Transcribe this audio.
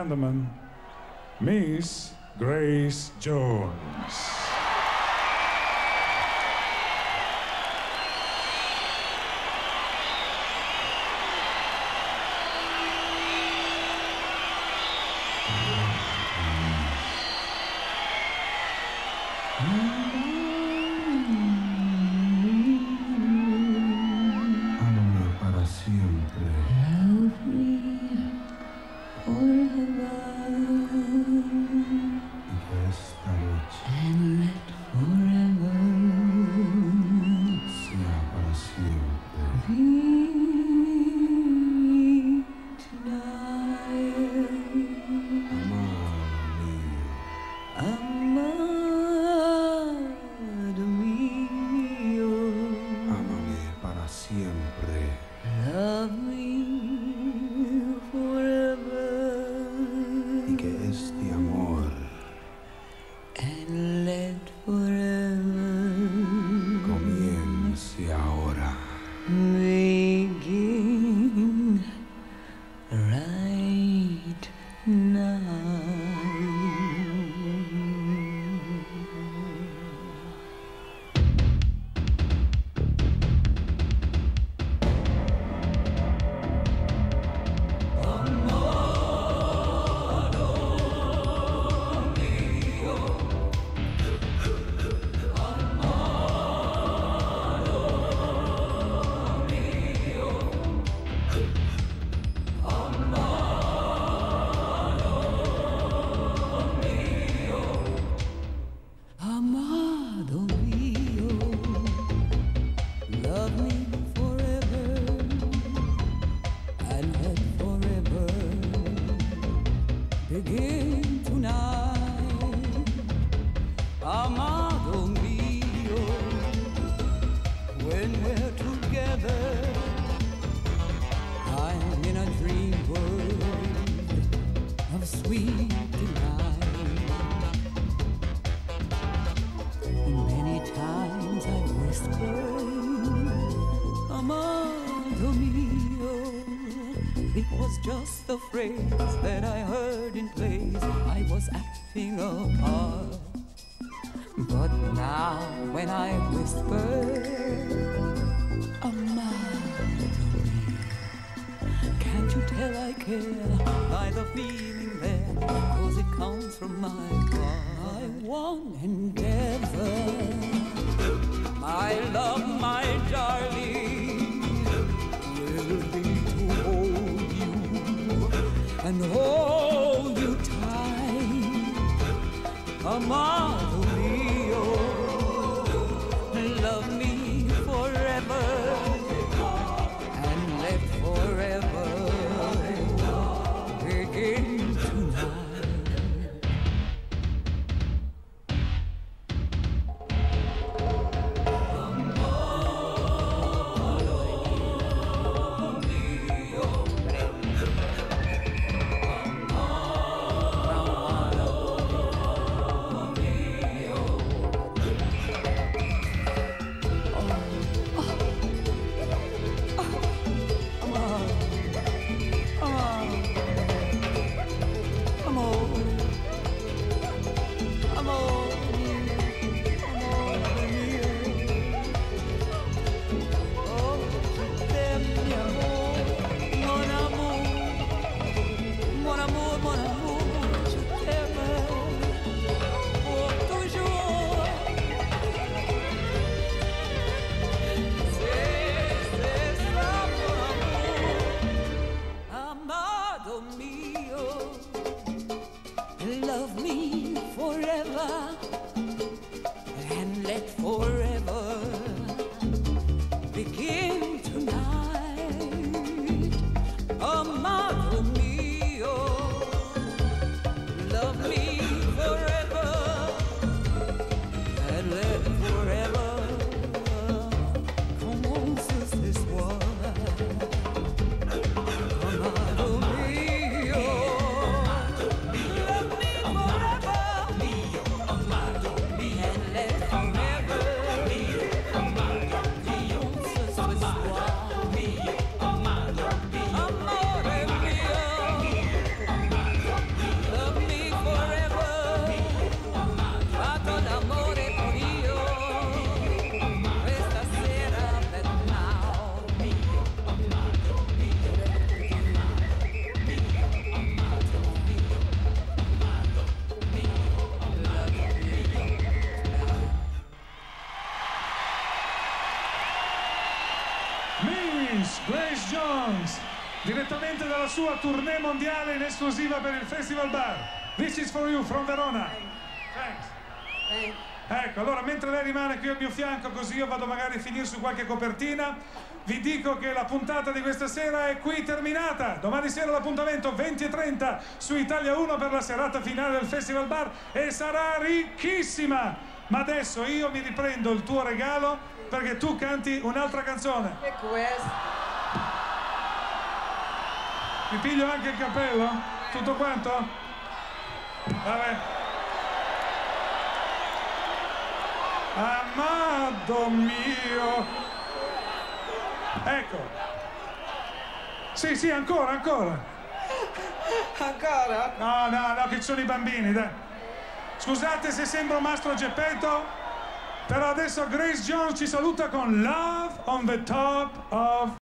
gentlemen, Miss Grace Jones. Begin tonight. Amado It was just a phrase that I heard in place. I was acting a part. But now when I whisper, Amado mio, can't you tell I care by the feeling there? Cause it comes from my heart. My one endeavor, and hold you tight. Amado mio, Amado mio, oh, love me forever and let forever direttamente dalla sua tournée mondiale in esclusiva per il Festival Bar. This is for you from Verona. Thanks. Ecco, allora mentre lei rimane qui al mio fianco, così io vado magari a finire su qualche copertina, vi dico che la puntata di questa sera è qui terminata. Domani sera l'appuntamento 20 e 30 su Italia 1 per la serata finale del Festival Bar e sarà ricchissima. Ma adesso io mi riprendo il tuo regalo perché tu canti un'altra canzone. Che questo? Mi piglio anche il cappello? Tutto quanto? Vabbè. Amado mio. Ecco. Sì, sì, ancora, ancora. Ancora? No, no, no, che ci sono i bambini, dai. Scusate se sembro Mastro Geppetto, però adesso Grace Jones ci saluta con Love on the Top of